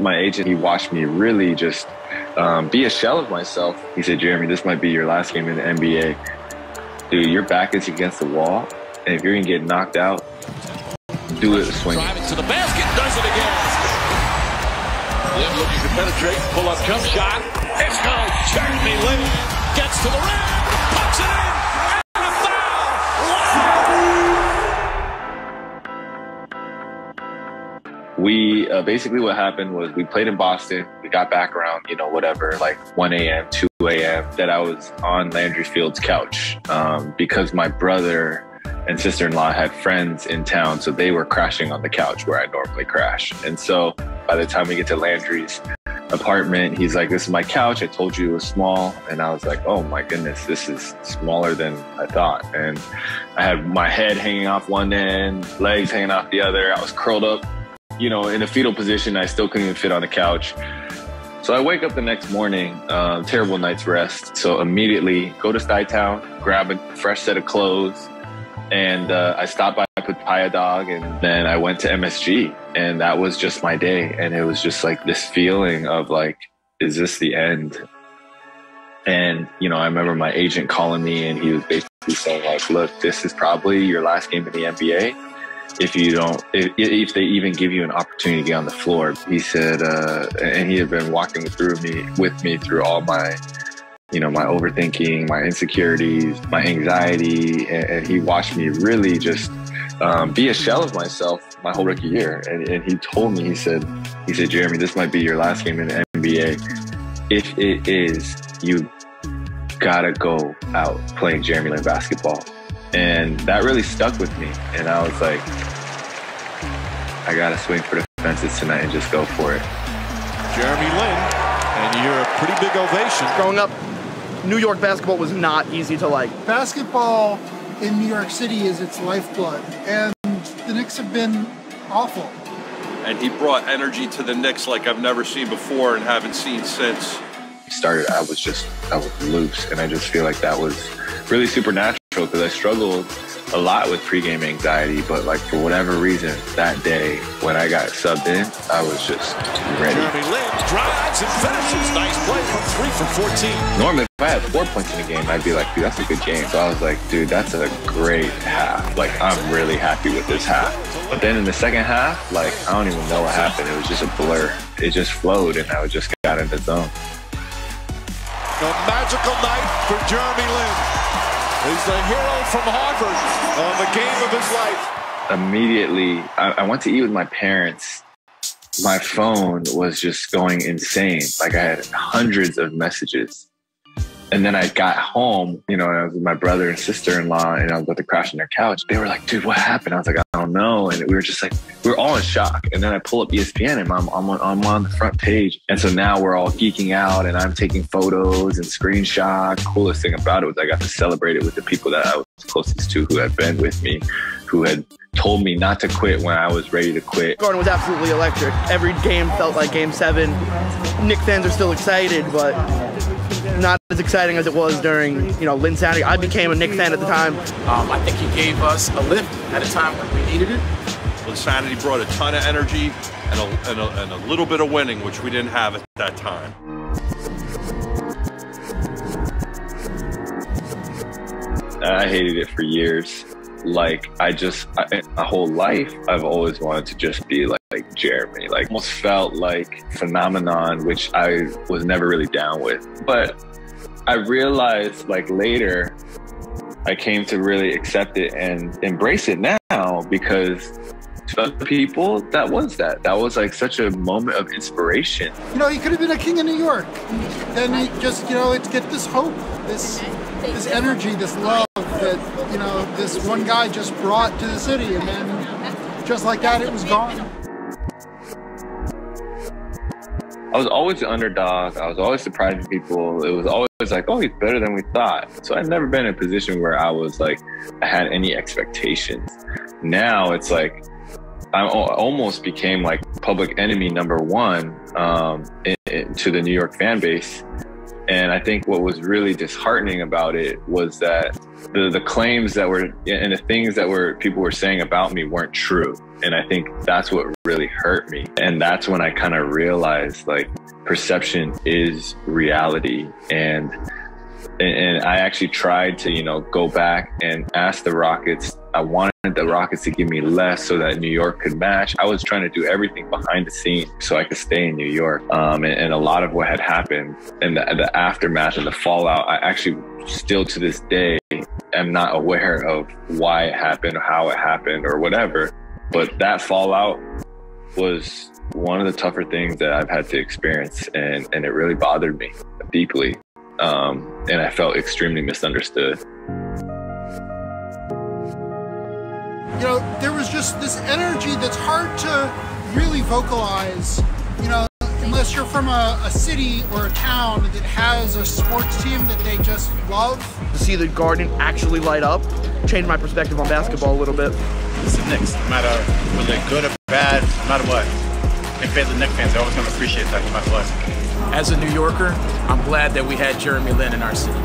My agent, he watched me really just um, be a shell of myself. He said, Jeremy, this might be your last game in the NBA. Dude, your back is against the wall, and if you're gonna get knocked out, do it swing. Driving to the basket, does it again. Lin looking to penetrate, pull up jump shot. It's good. Jeremy Lin gets to the rim, puts it in, We uh, basically what happened was we played in Boston. We got back around, you know, whatever, like 1 a.m., 2 a.m. That I was on Landry Fields' couch um, because my brother and sister-in-law had friends in town, so they were crashing on the couch where I normally crash. And so by the time we get to Landry's apartment, he's like, "This is my couch. I told you it was small." And I was like, "Oh my goodness, this is smaller than I thought." And I had my head hanging off one end, legs hanging off the other. I was curled up, you know, in a fetal position. I still couldn't even fit on the couch. So I wake up the next morning, uh, terrible night's rest. So immediately go to Stuytown, grab a fresh set of clothes, and uh, I stopped by Papaya Dog, and then I went to MSG, and that was just my day. And it was just like this feeling of like, is this the end? And you know, I remember my agent calling me, and he was basically saying like, look, this is probably your last game in the NBA. If you don't, if, if they even give you an opportunity to get on the floor, he said, uh, and he had been walking through me with me through all my you know, my overthinking, my insecurities, my anxiety. And, and he watched me really just um, be a shell of myself my whole rookie year. And, and, he told me, he said, he said, Jeremy, this might be your last game in the NBA. If it is, you gotta go out playing Jeremy Lin basketball. And that really stuck with me. And I was like, I gotta swing for the fences tonight and just go for it. Jeremy Lin, and you're a pretty big ovation. Growing up, New York basketball was not easy to like. Basketball in New York City is its lifeblood, and the Knicks have been awful. And he brought energy to the Knicks like I've never seen before and haven't seen since. He started, I was just, I was loose, and I just feel like that was really supernatural because I struggled a lot with pregame anxiety, but like for whatever reason, that day when I got subbed in, I was just ready. Jeremy Lin drives and finishes. Nice play from three from 14. Normally, if I had four points in a game, I'd be like, dude, that's a good game. So I was like, dude, that's a great half. Like, I'm really happy with this half. But then in the second half, like, I don't even know what happened. It was just a blur. It just flowed, and I just got in the zone. A magical night for Jeremy Lin. He's the hero from Harvard on the game of his life. Immediately, I, I went to eat with my parents. My phone was just going insane. Like I had hundreds of messages. And then I got home, you know, and I was with my brother and sister in law, and I was about to crash on their couch. They were like, dude, what happened? I was like, I don't know. And we were just like, we were all in shock. And then I pull up ESPN and I'm, I'm, on, I'm on the front page. And so now we're all geeking out and I'm taking photos and screenshots. Coolest thing about it was I got to celebrate it with the people that I was closest to who had been with me, who had told me not to quit when I was ready to quit. Garden was absolutely electric. Every game felt like game seven. Knick fans are still excited, but not as exciting as it was during, you know, Linsanity. I became a Knick fan at the time. Um, I think he gave us a lift at a time when we needed it. Linsanity brought a ton of energy and a, and, a, and a little bit of winning, which we didn't have at that time. I hated it for years. Like I just, I, my whole life, I've always wanted to just be like, like Jeremy. Like almost felt like phenomenon, which I was never really down with. But I realized like later, I came to really accept it and embrace it now because to other people, that was that. That was like such a moment of inspiration. You know, he could have been a king of New York. And he just, you know, it's get this hope, this this energy, this love that, you know, this one guy just brought to the city and then just like that it was gone. I was always the underdog. I was always surprising people. It was always like, oh, he's better than we thought. So I've never been in a position where I was like, I had any expectations. Now it's like, I almost became like public enemy number one um, in, in, to the New York fan base And I think what was really disheartening about it was that the, the claims that were and the things that were people were saying about me weren't true. And I think that's what really hurt me. And that's when I kind of realized like perception is reality. And and, I actually tried to, you know, go back and ask the Rockets. I wanted the Rockets to give me less so that New York could match. I was trying to do everything behind the scenes so I could stay in New York. Um, and, and, a lot of what had happened and the, the aftermath and the fallout, I actually still to this day am not aware of why it happened, or how it happened, or whatever. But that fallout was one of the tougher things that I've had to experience, and, and it really bothered me deeply um, and I felt extremely misunderstood. You know, there was just this energy that's hard to really vocalize. You know, unless you're from a, a, city or a town that has a sports team that they just love. To see the garden actually light up changed my perspective on basketball a little bit. It's the Knicks, no matter whether they're good or bad, no matter what. Knick fans are Knick fans, they're always going to appreciate that no matter what. As a New Yorker, I'm glad that we had Jeremy Lin in our city.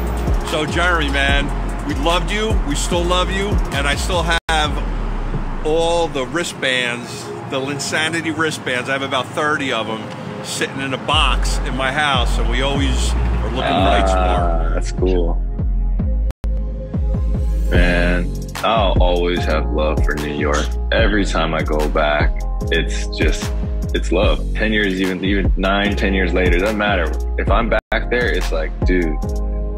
So, Jeremy, man, we loved you. We still love you. And I still have all the wristbands, the Linsanity wristbands. I have about 30 of them sitting in a box in my house. And we always are looking uh, right smart. That's cool. Man, I'll always have love for New York. Every time I go back, it's just it's love. Ten years, even even nine, ten years later, doesn't matter. If I'm back there, it's like, dude,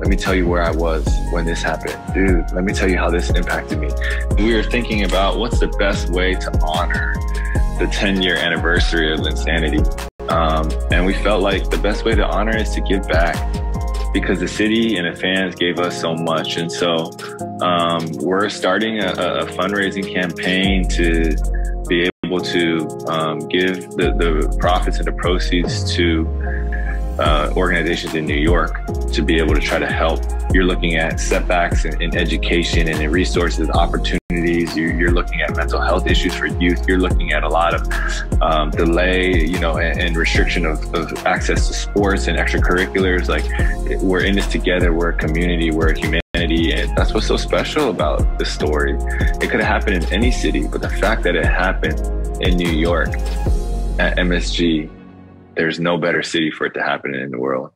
let me tell you where I was when this happened. Dude, let me tell you how this impacted me. We were thinking about what's the best way to honor the 10 year anniversary of Linsanity. Um, and we felt like the best way to honor is to give back because the city and the fans gave us so much. And so um, we're starting a, a fundraising campaign to able to um, give the, the profits and the proceeds to uh, organizations in New York to be able to try to help. You're looking at setbacks in, in education and in resources, opportunities. You're, you're, looking at mental health issues for youth. You're looking at a lot of um, delay, you know, and, and restriction of, of, access to sports and extracurriculars. Like we're in this together. We're a community. We're a and that's what's so special about this story. It could have happened in any city, but the fact that it happened in New York at MSG, there's no better city for it to happen in the world.